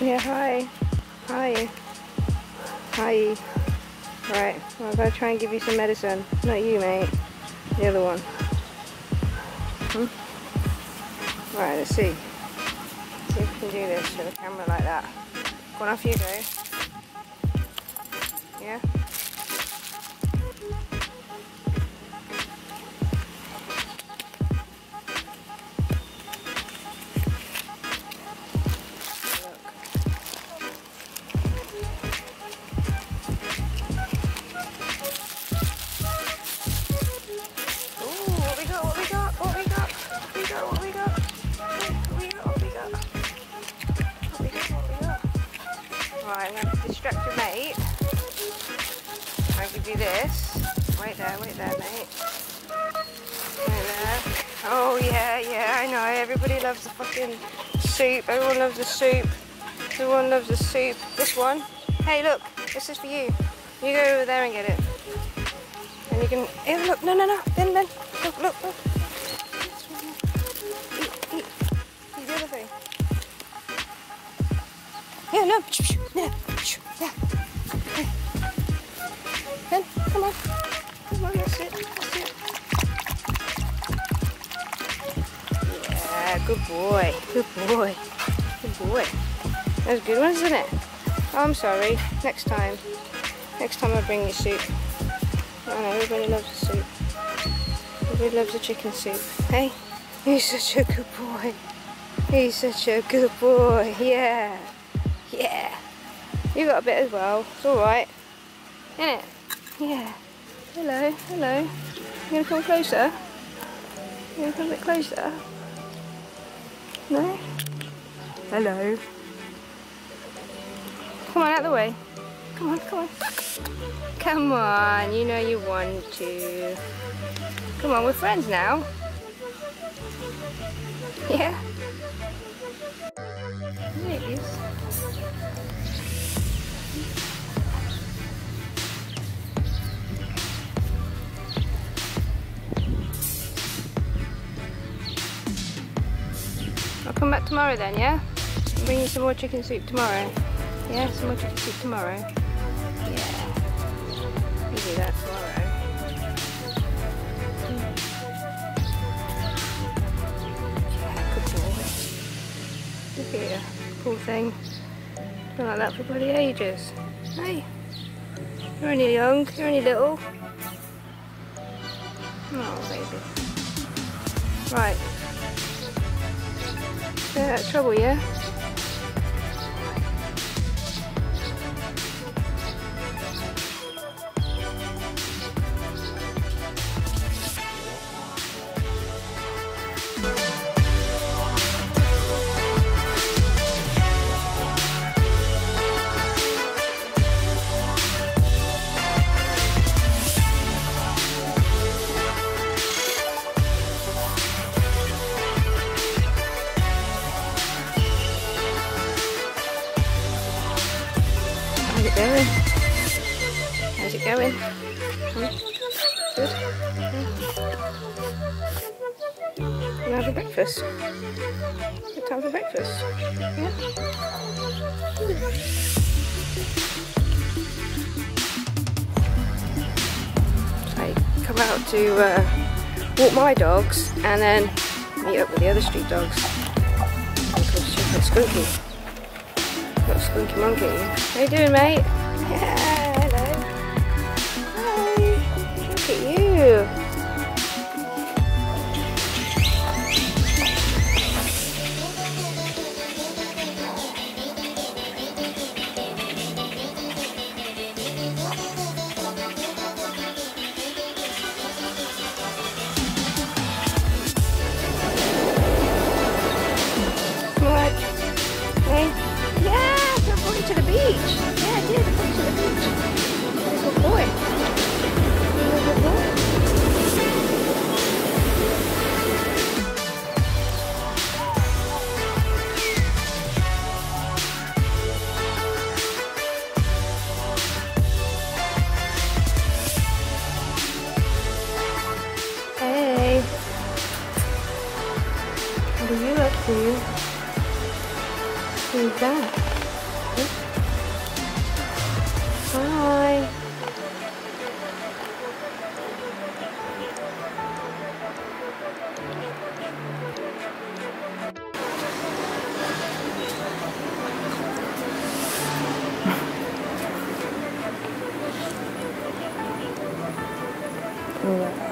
Yeah, hi. Hi. Hi. Right, well, I'm to try and give you some medicine. Not you, mate. The other one. Hmm? Right, let's see. See if we can do this with a camera like that. Go on, off you go. Yeah? Right, I'm going to distract your mate. I'll give you this. Wait there, wait there, mate. Wait there. Oh, yeah, yeah, I know. Everybody loves the fucking soup. Everyone loves the soup. Everyone loves the soup. This one. Hey, look. This is for you. You go over there and get it. And you can... Hey, look. No, no, no. Then, then. Look, look, look. Eat. Eat the other thing. Yeah, no. Yeah. Yeah. Then, come on. Come on, that's it. That's it. Yeah, good boy. Good boy. Good boy. That's a good one, isn't it? Oh, I'm sorry. Next time. Next time I bring you soup. I know, everybody loves the soup. Everybody loves the chicken soup. Hey? He's such a good boy. He's such a good boy. Yeah. You got a bit as well. It's alright. Isn't it? Yeah. Hello. Hello. You gonna come closer? You gonna come a bit closer? No? Hello. Come on, out the way. Come on, come on. Come on, you know you want to. Come on, we're friends now. Yeah? Come back tomorrow then, yeah? Bring you some more chicken soup tomorrow. Yeah, some more chicken soup tomorrow. Yeah. You do that tomorrow. Hmm. Boy. Look at you, poor thing. Been like that for bloody ages. Hey, you're only young, you're only little. Oh, baby. Right. Yeah, trouble, yeah? Going? How's it going? Hmm? Good? Yeah. You have a breakfast? Good time for breakfast? Yeah? I come out to uh, walk my dogs and then meet up with the other street dogs. Check Skunky. Got a skunky monkey. How you doing, mate? Yeah, hello. Hi. Look at you. What are you up to? Who's that? Hi. yeah.